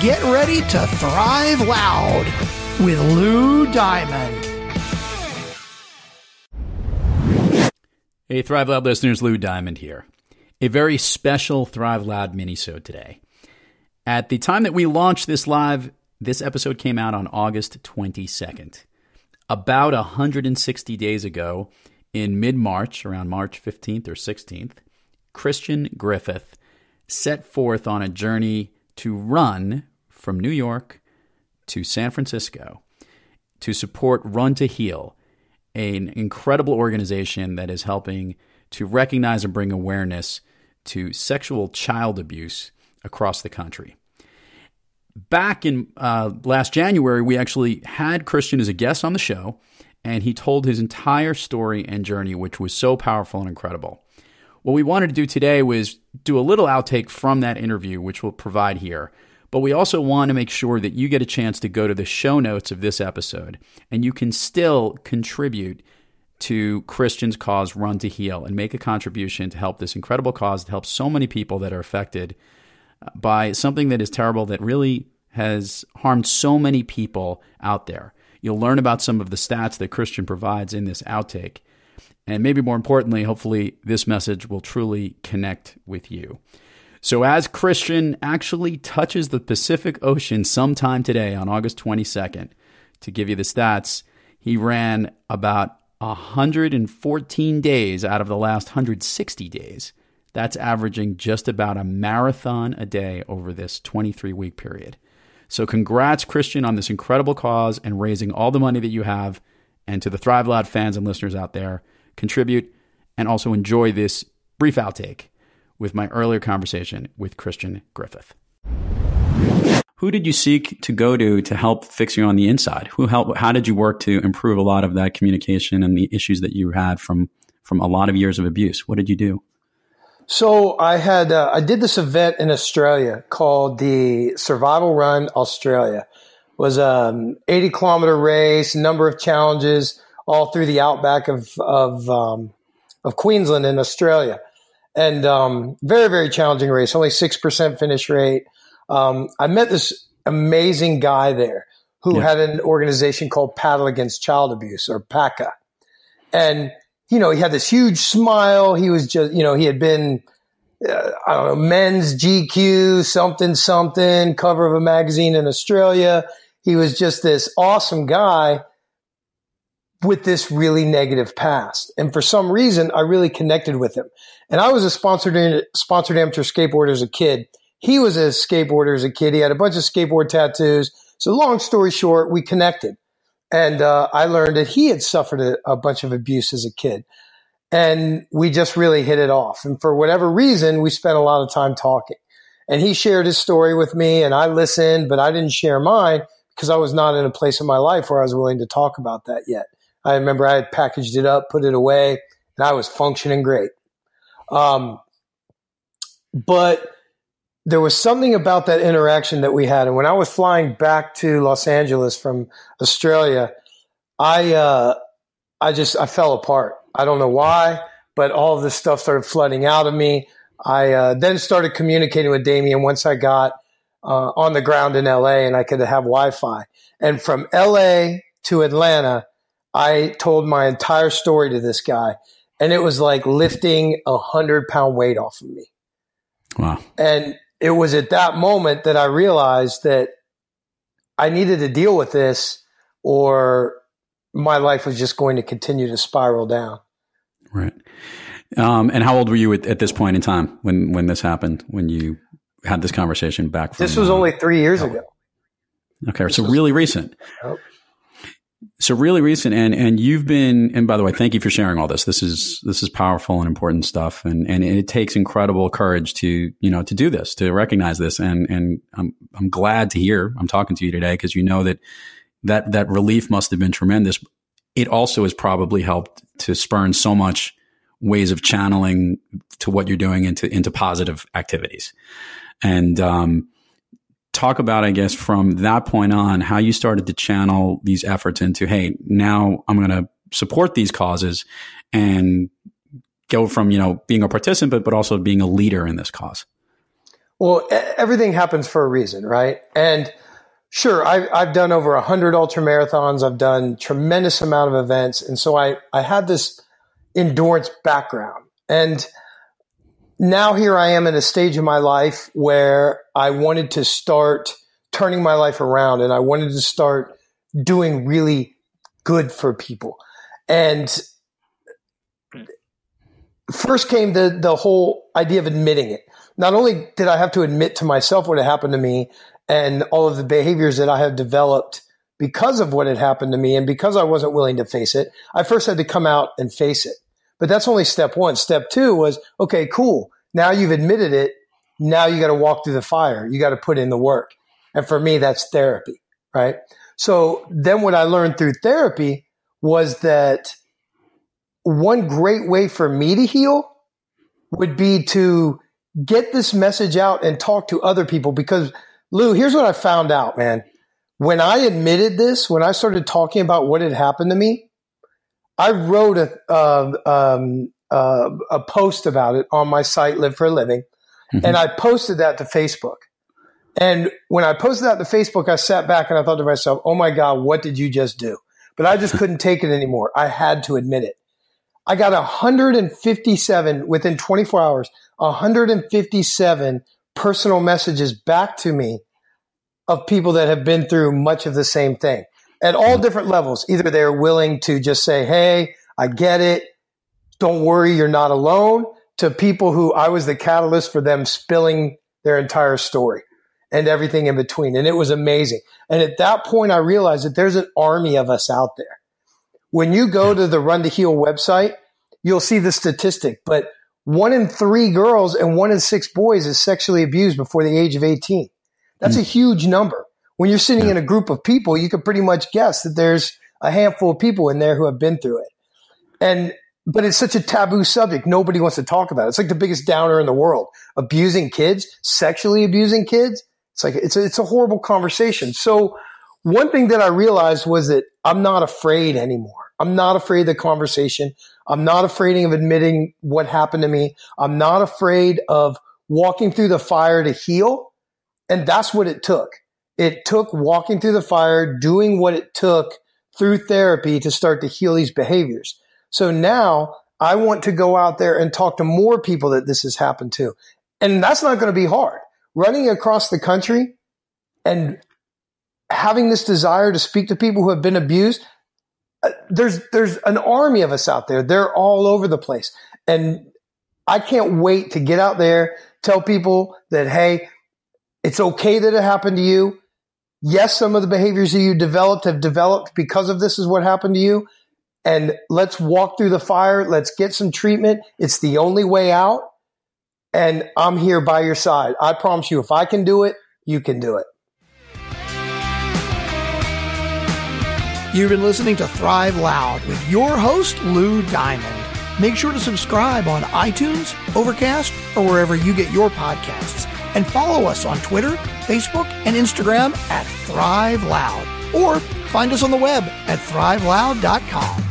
get ready to thrive loud with Lou Diamond. Hey, Thrive Loud listeners, Lou Diamond here. A very special Thrive Loud minisode today. At the time that we launched this live, this episode came out on August 22nd. About 160 days ago, in mid March, around March 15th or 16th, Christian Griffith set forth on a journey to run from New York to San Francisco to support Run to Heal, an incredible organization that is helping to recognize and bring awareness to sexual child abuse across the country. Back in uh, last January, we actually had Christian as a guest on the show, and he told his entire story and journey, which was so powerful and incredible. What we wanted to do today was do a little outtake from that interview, which we'll provide here. But we also want to make sure that you get a chance to go to the show notes of this episode and you can still contribute to Christian's cause Run to Heal and make a contribution to help this incredible cause to help so many people that are affected uh, by something that is terrible that really has harmed so many people out there. You'll learn about some of the stats that Christian provides in this outtake. And maybe more importantly, hopefully, this message will truly connect with you. So, as Christian actually touches the Pacific Ocean sometime today on August 22nd, to give you the stats, he ran about 114 days out of the last 160 days. That's averaging just about a marathon a day over this 23 week period. So, congrats, Christian, on this incredible cause and raising all the money that you have. And to the Thrive Loud fans and listeners out there, contribute and also enjoy this brief outtake with my earlier conversation with Christian Griffith. Who did you seek to go to to help fix you on the inside? Who helped? How did you work to improve a lot of that communication and the issues that you had from from a lot of years of abuse? What did you do? So I had uh, I did this event in Australia called the Survival Run Australia. Was a um, 80 kilometer race, number of challenges all through the outback of of um, of Queensland in Australia, and um, very very challenging race. Only six percent finish rate. Um, I met this amazing guy there who yeah. had an organization called Paddle Against Child Abuse or PACA, and you know, he had this huge smile. He was just, you know, he had been, uh, I don't know, men's GQ, something, something, cover of a magazine in Australia. He was just this awesome guy with this really negative past. And for some reason, I really connected with him. And I was a sponsored, sponsored amateur skateboarder as a kid. He was a skateboarder as a kid. He had a bunch of skateboard tattoos. So long story short, we connected. And uh, I learned that he had suffered a, a bunch of abuse as a kid. And we just really hit it off. And for whatever reason, we spent a lot of time talking. And he shared his story with me and I listened, but I didn't share mine because I was not in a place in my life where I was willing to talk about that yet. I remember I had packaged it up, put it away, and I was functioning great. Um, but there was something about that interaction that we had. And when I was flying back to Los Angeles from Australia, I, uh, I just, I fell apart. I don't know why, but all of this stuff started flooding out of me. I uh, then started communicating with Damien once I got uh, on the ground in LA and I could have Wi Fi. And from LA to Atlanta, I told my entire story to this guy. And it was like lifting a hundred pound weight off of me. Wow. And it was at that moment that I realized that I needed to deal with this or my life was just going to continue to spiral down. Right. Um, and how old were you at, at, this point in time when, when this happened, when you had this conversation back from, This was only three years ago. Okay. This so was, really recent. Oh. So really recent, and and you've been, and by the way, thank you for sharing all this. This is this is powerful and important stuff, and and it takes incredible courage to you know to do this, to recognize this, and and I'm I'm glad to hear I'm talking to you today because you know that that that relief must have been tremendous. It also has probably helped to spurn so much ways of channeling to what you're doing into into positive activities, and um, talk about, I guess, from that point on, how you started to channel these efforts into, hey, now I'm going to support these causes and go from, you know, being a participant, but also being a leader in this cause. Well, everything happens for a reason, right? And sure, I've, I've done over a hundred ultra marathons. I've done tremendous amount of events. And so I, I had this endurance background and now here I am in a stage of my life where I wanted to start turning my life around and I wanted to start doing really good for people. And first came the the whole idea of admitting it. Not only did I have to admit to myself what had happened to me and all of the behaviors that I had developed because of what had happened to me and because I wasn't willing to face it, I first had to come out and face it. But that's only step one. Step two was, okay, cool. Now you've admitted it. Now you got to walk through the fire. You got to put in the work. And for me, that's therapy, right? So then what I learned through therapy was that one great way for me to heal would be to get this message out and talk to other people because Lou, here's what I found out, man. When I admitted this, when I started talking about what had happened to me, I wrote a uh, um, uh, a post about it on my site, Live for a Living, mm-hmm. and I posted that to Facebook. And when I posted that to Facebook, I sat back and I thought to myself, "Oh my God, what did you just do?" But I just couldn't take it anymore. I had to admit it. I got 157 within 24 hours, 157 personal messages back to me of people that have been through much of the same thing at all different levels. Either they're willing to just say, Hey, I get it. Don't worry. You're not alone to people who I was the catalyst for them spilling their entire story and everything in between. And it was amazing. And at that point, I realized that there's an army of us out there when you go to the Run to Heal website, you'll see the statistic, but one in three girls and one in six boys is sexually abused before the age of 18. That's mm. a huge number. When you're sitting yeah. in a group of people, you can pretty much guess that there's a handful of people in there who have been through it. And, but it's such a taboo subject. Nobody wants to talk about it. It's like the biggest downer in the world. Abusing kids, sexually abusing kids. It's like, it's a, it's a horrible conversation. So one thing that I realized was that I'm not afraid anymore. I'm not afraid of the conversation. I'm not afraid of admitting what happened to me. I'm not afraid of walking through the fire to heal. And that's what it took. It took walking through the fire, doing what it took through therapy to start to heal these behaviors. So now I want to go out there and talk to more people that this has happened to. And that's not going to be hard. Running across the country and having this desire to speak to people who have been abused, uh, there's there's an army of us out there. They're all over the place, and I can't wait to get out there, tell people that hey, it's okay that it happened to you. Yes, some of the behaviors that you developed have developed because of this is what happened to you. And let's walk through the fire. Let's get some treatment. It's the only way out. And I'm here by your side. I promise you, if I can do it, you can do it. You've been listening to Thrive Loud with your host, Lou Diamond. Make sure to subscribe on iTunes, Overcast, or wherever you get your podcasts. And follow us on Twitter, Facebook, and Instagram at Thrive Loud. Or find us on the web at thriveloud.com.